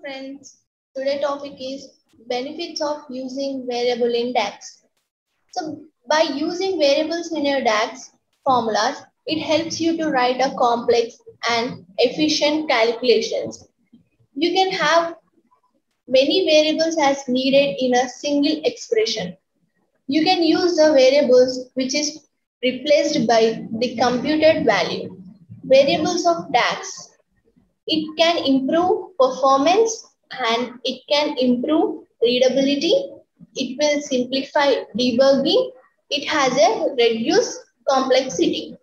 friends. Today topic is benefits of using variable in DAX. So by using variables in your DAX formulas, it helps you to write a complex and efficient calculations. You can have many variables as needed in a single expression. You can use the variables which is replaced by the computed value. Variables of DAX. It can improve performance and it can improve readability. It will simplify debugging. It has a reduced complexity.